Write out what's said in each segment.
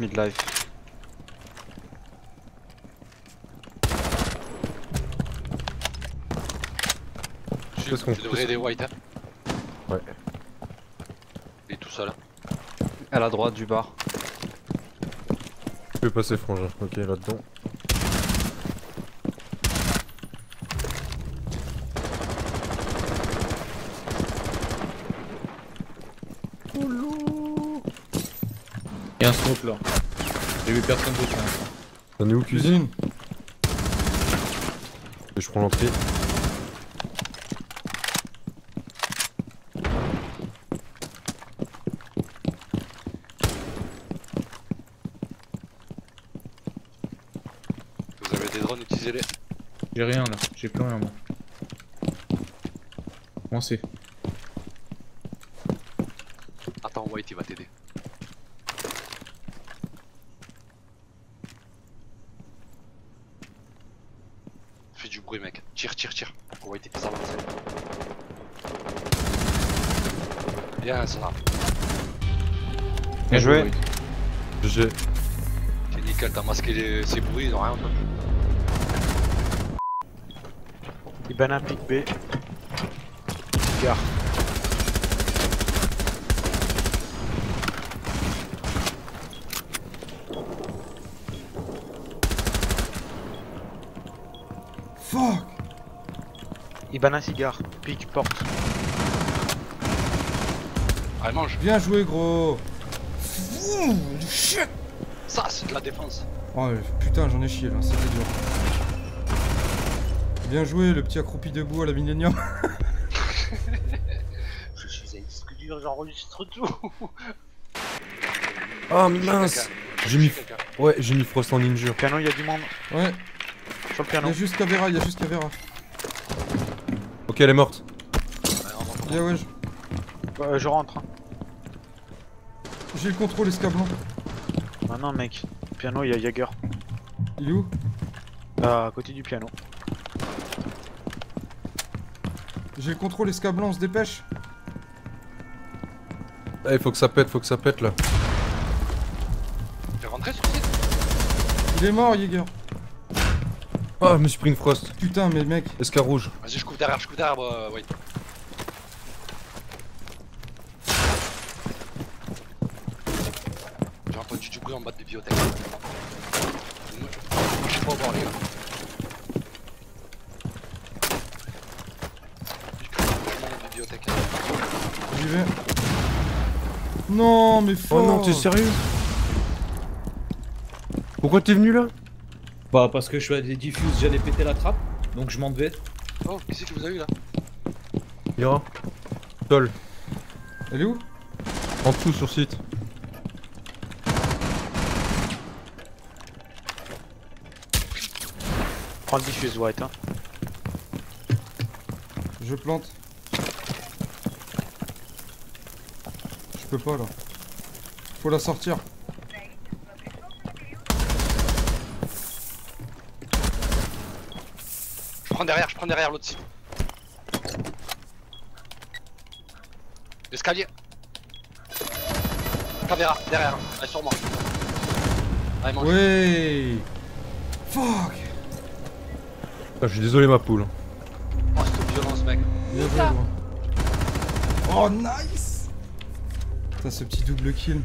midlife. Je je devrais aider White. Hein. Ouais. Il est tout seul. hein. À la droite du bar. Tu peux passer frangin. Ok, là-dedans. Y'a un smoke là. J'ai vu personne d'autre pour l'instant. T'en es où cuisine Cuisine. Et je prends l'entrée. Vous avez des drones, utilisez-les. J'ai rien là, j'ai plus rien moi. Comment c'est Attends, White il va t'aider. Fais du bruit, mec. Tire, tire, tire. White il s'avance. Bien, ça va. Bien joué. GG. C'est nickel, t'as masqué les... ces bruits, ils ont rien entendu. Ibana pick B. Gare. Fuck Ibana cigare. Pick porte. Allez, mange. Bien joué, gros Ouh, Shit Ça, c'est de la défense. Oh putain, j'en ai chié là, c'était dur. Bien joué, le petit accroupi debout à la Millennium. Je suis un disque dur, j'enregistre tout. Ah mince J'ai mis... Ouais, j'ai mis Frost en injure. Piano, il y a du monde. Ouais, Sur le il y piano. a juste Cavera, il y a juste Cavera. Ok, elle est morte. Ouais, on va- Yeah, ouais, je- Euh, je rentre. hein. j'ai le contrôle escablon. Ah non, mec. Piano, il y a Jagger. Il est où? Ah, à côté du piano. J'ai le contrôle escablon, on se dépêche? Eh, faut que ça pète, faut que ça pète là. T'es rentré sur le site? Il est mort, Jäger. Ah, je me suis pris une Frost. Putain, mais mec. Escar rouge. Vas-y, je coupe derrière, je coupe derrière, euh, White. J'ai entendu du bruit en bas de bibliothèque. Moi, Je sais pas voir les gars. Bibliothèque. J'y vais. Non, mais Oh fort non, t'es sérieux? Pourquoi t'es venu là? Bah parce que je suis à des diffuses, j'allais péter la trappe, donc je m'en devais. Oh, qui c'est que vous avez eu là Ira. Sol. Elle est où? En dessous sur site. Prends le diffuse white. Hein. Je plante. Je peux pas là. Faut la sortir. Prends derrière, je prends derrière l'autre site. L'escalier. Caméra, derrière, allez sur moi. Allez, mange. Ouais Fuck Ah, je suis désolé ma poule. Oh, cette violence, mec. Bien joué, gros. Oh, nice Putain, ce petit double kill.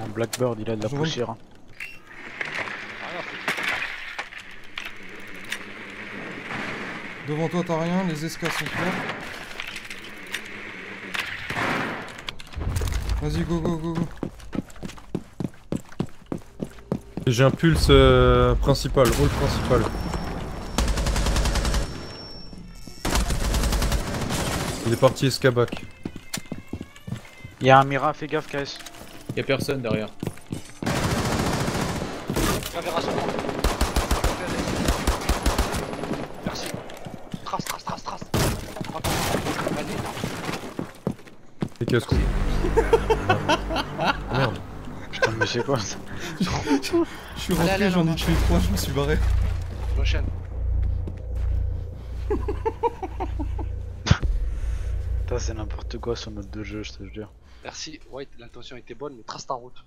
Mon Blackbird, il a de la Je vois. poussière. hein. Devant toi, t'as rien, les escas sont clairs. Vas-y, go, go, go, go. J'ai un pulse euh, principal, rôle principal. Il est parti escabac. Il y a un Mira, fais gaffe, KS. Y'a personne derrière. Merci. Trace, trace, trace, trace. Attends, allez. Et casse-cou. Merde. Putain, mais c'est quoi ça Je suis rentré, j'en ai tué trois, je me suis barré. Prochaine. C'est n'importe quoi ce mode de jeu, je te jure. Merci, White, l'intention était bonne, mais trace ta route.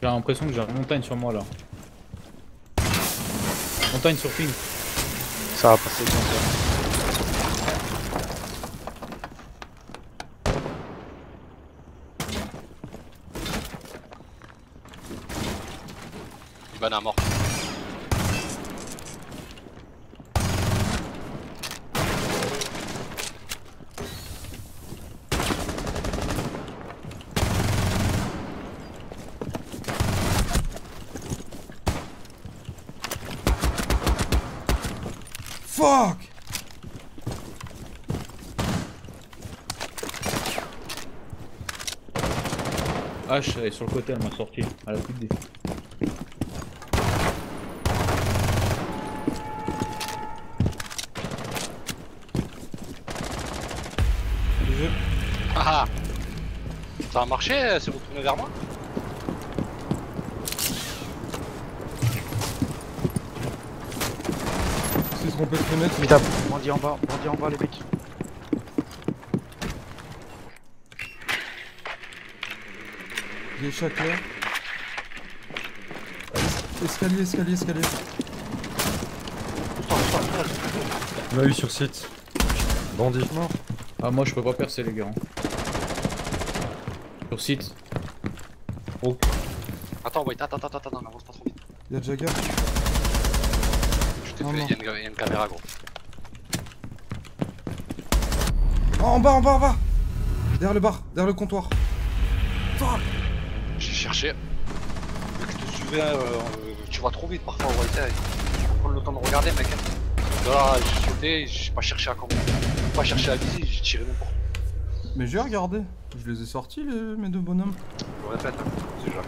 J'ai l'impression que j'ai une montagne sur moi là. Montagne sur ping. Ça va passer comme ça. À mort. Fuck H elle est sur le côté, elle m'a sorti. Elle a plus de défi. Je- Ah ah Ça a marché, c'est retourné vers moi C'est trompé de fenêtre. mais- Putain, bandit en bas, bandit en bas les mecs. Il est chaque là. Escalier, escalier, escalier. On m'a eu sur site. Bandit. Mort. Ah, moi je peux pas percer les gars. Sur site. Attends, White, attends, attends, attends, n'avance pas trop vite. Il y a Jagger. Je t'ai fait, non. il y, a une- une caméra gros. Oh, en bas, en bas, en bas Derrière le bar, derrière le comptoir. Fuck J'ai cherché. Vu que je te suivais, euh, euh, tu vas trop vite parfois, hein. Faut prendre le temps de regarder, mec. Là, j'ai sauté, j'ai pas cherché à comment. Pas cherché à viser, j'ai tiré n'importe où. Mais j'ai regardé. Je les ai sortis, les- mes deux bonhommes. Je le répète, hein, c'est jamais.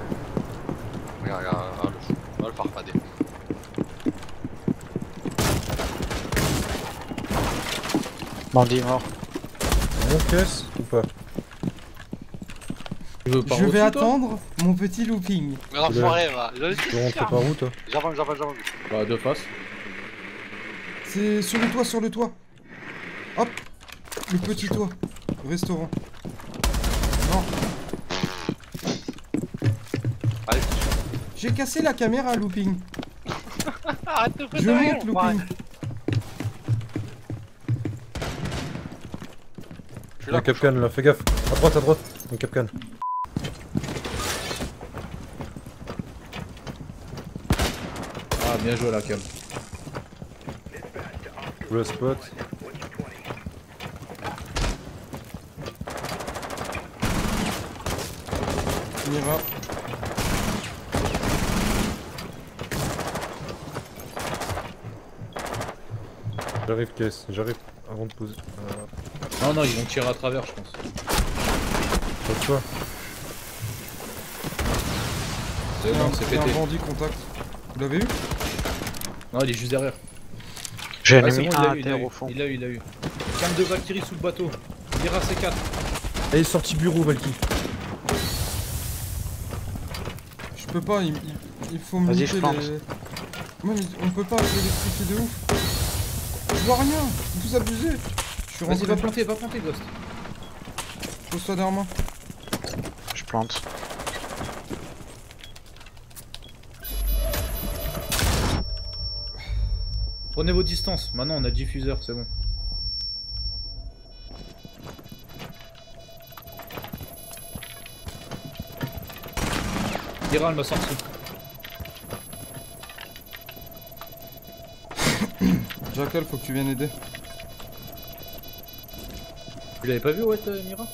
Regarde, regarde, regarde le fou. Va le farfader. Bandit mort. Mon caisse ou pas veux par Je vais attendre mon petit looping. Mais l'enfoiré, va. Je- Tu veux rentrer par où toi J'avance, j'avance, j'avance. Bah, de face. C'est sur le toit, sur le toit. Hop Le petit toit. Restaurant. Non, Allez, j'ai cassé la caméra looping. arrête de Je monte looping. Je suis Un là. capcan là, fais gaffe. À droite, à droite. Un capcan. Ah, bien joué la cam. Le spot. Mira. J'arrive caisse, j'arrive avant de poser. Euh, Non, non, ils vont tirer à travers, je pense. sur toi. C'est un- c'est un bandit contact. Vous l'avez eu Non, il est juste derrière. J'ai Ah, bon, un il a à eu, il a terre eu. au fond. Il a eu, il a eu. Cam de Valkyrie sous le bateau. Lira C4. Elle est sortie bureau, Valky. Je peux pas, il, faut me Vas-y, niquer je plante. les... Ouais, mais on peut pas l'électricité de ouf. Je vois rien, vous abusez. Je suis Vas-y, va planter, va planter, Ghost. Pose-toi derrière moi. Je plante. Prenez vos distances. Maintenant, on a diffuseur, c'est bon. Lira, elle m'a sorti. Jackal, faut que tu viennes aider. Tu l'avais pas vu, ouais, euh, Mira?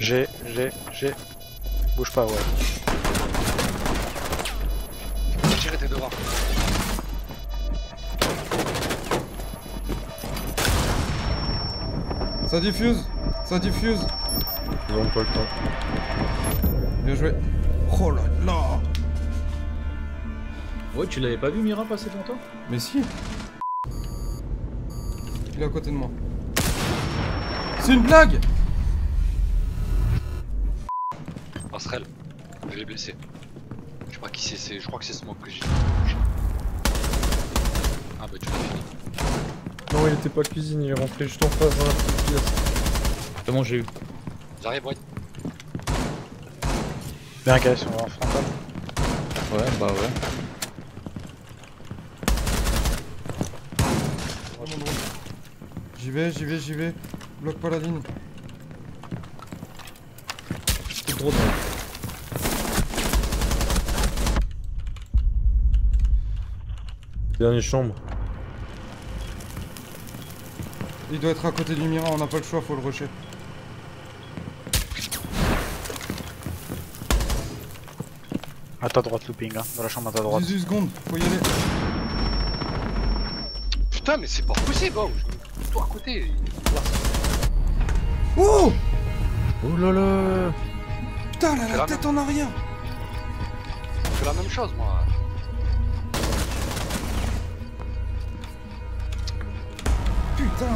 J'ai, j'ai, j'ai. Bouge pas, ouais. J'ai tiré tes devants. Ça diffuse Ça diffuse Ils ont pas le temps. Bien joué. Oh là là Ouais, tu l'avais pas vu Mira passer devant toi? Mais si Il est à côté de moi. C'est une blague Passerelle. Je l'ai blessé. Je sais pas qui c'est, c'est- je crois que c'est Smoke que j'ai. Ah bah tu l'as fini. Non, il était pas cuisine, il est rentré juste en face dans la petite pièce. Comment j'ai eu? J'arrive, ouais. Bien gars, ils sont en frontal. Ouais, bah ouais. J'y vais, j'y vais, j'y vais. Bloque pas la ligne. Drone. Dernière chambre. Il doit être à côté du Mira, on n'a pas le choix, faut le rusher. À ta droite, looping, hein. Dans la chambre à ta droite. 18 secondes, faut y aller. Putain, mais c'est pas possible, oh je- Toi à côté. Oh Oh là là Putain, elle a C'est la la tête en arrière Je fais la même chose, moi. Putain